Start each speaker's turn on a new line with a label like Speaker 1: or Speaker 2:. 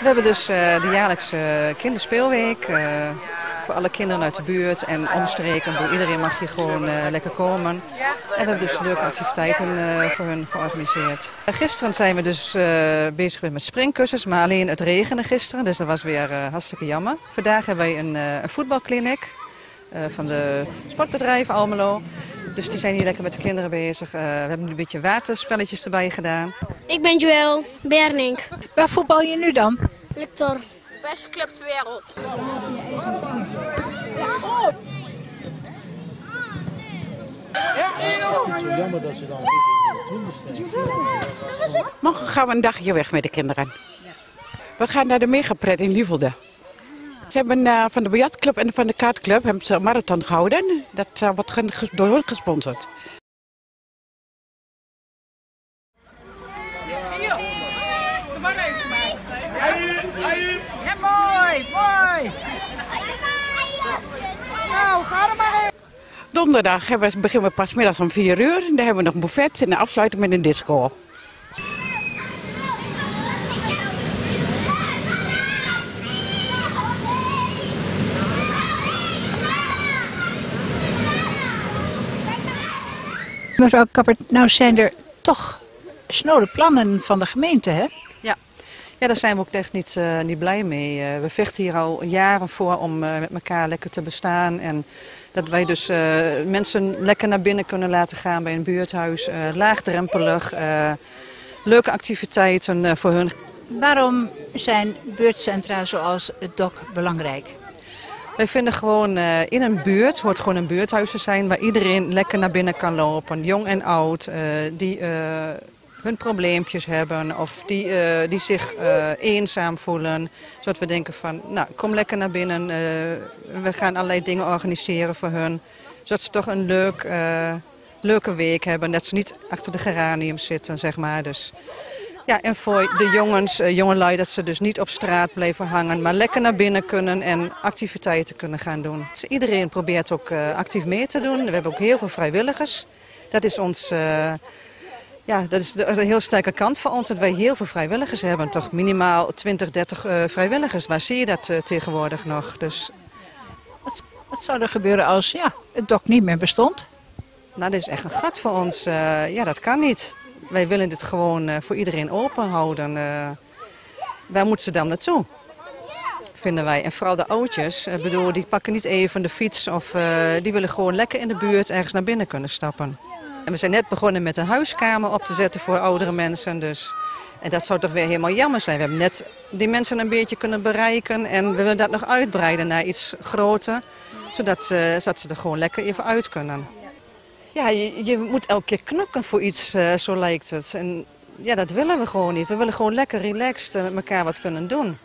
Speaker 1: We hebben dus uh, de jaarlijkse kinderspeelweek. Uh, voor alle kinderen uit de buurt en omstreken. Door iedereen mag hier gewoon uh, lekker komen. En we hebben dus leuke activiteiten voor hun georganiseerd. gisteren zijn we dus bezig met springkussens, maar alleen het regende gisteren. Dus dat was weer hartstikke jammer. Vandaag hebben wij een, een voetbalkliniek van de sportbedrijf Almelo. Dus die zijn hier lekker met de kinderen bezig. we hebben nu een beetje waterspelletjes erbij gedaan.
Speaker 2: Ik ben Joël Bernink.
Speaker 3: Waar voetbal je nu dan?
Speaker 2: Lector. Beste club ter wereld.
Speaker 4: Jammer dat ze dan Morgen gaan we een dagje weg met de kinderen. We gaan naar de Megapret in Lievelde. Ze hebben uh, van de biljartclub en van de kaartclub hebben ze een marathon gehouden. Dat uh, wordt door hun gesponsord.
Speaker 3: Ja, mooi, mooi. Nou, ga er maar in.
Speaker 4: Donderdag beginnen we pas middags om 4 uur. Dan hebben we nog een buffet en de afsluiting met een disco.
Speaker 3: Mevrouw Kappert, nou zijn er toch snode plannen van de gemeente, hè?
Speaker 1: Ja, ja daar zijn we ook echt niet, uh, niet blij mee. Uh, we vechten hier al jaren voor om uh, met elkaar lekker te bestaan. En dat wij dus mensen lekker naar binnen kunnen laten gaan bij een buurthuis. laagdrempelig, leuke activiteiten voor hun.
Speaker 3: Waarom zijn buurtcentra zoals het DOC belangrijk?
Speaker 1: Wij vinden gewoon uh, in een buurt, hoort gewoon een buurthuis te zijn... waar iedereen lekker naar binnen kan lopen, jong en oud... Uh, die uh, hun probleempjes hebben of die, die zich eenzaam voelen. Zodat we denken van, nou, kom lekker naar binnen. we gaan allerlei dingen organiseren voor hun. Zodat ze toch een leuk, leuke week hebben. Dat ze niet achter de geranium zitten, zeg maar. Dus... Ja, en voor de jongens, uh, jongelui, dat ze dus niet op straat blijven hangen, maar lekker naar binnen kunnen en activiteiten kunnen gaan doen. Dus iedereen probeert ook uh, actief mee te doen. We hebben ook heel veel vrijwilligers. Dat is ons, uh, ja, dat is de, een heel sterke kant voor ons, dat wij heel veel vrijwilligers hebben. Toch minimaal 20, 30 vrijwilligers. Waar zie je dat tegenwoordig nog? Dus...
Speaker 3: Wat, wat, zou er gebeuren als ja, het dok niet meer bestond?
Speaker 1: Nou, dat is echt een gat voor ons. ja, dat kan niet. Wij willen dit gewoon uh, voor iedereen open houden. Uh, waar moeten ze dan naartoe? Vinden wij. En vooral de oudjes, uh, bedoel, die pakken niet even de fiets of die willen gewoon lekker in de buurt ergens naar binnen kunnen stappen. En we zijn net begonnen met een huiskamer op te zetten voor oudere mensen. Dus. En dat zou toch weer helemaal jammer zijn. We hebben net die mensen een beetje kunnen bereiken en we willen dat nog uitbreiden naar iets groter. Zodat, zodat ze er gewoon lekker even uit kunnen. Ja, je, moet elke keer knokken voor iets, uh, zo lijkt het. En ja, dat willen we gewoon niet. We willen gewoon lekker relaxed met elkaar wat kunnen doen.